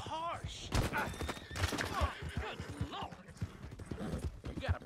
harsh. Uh, oh, good lord. You gotta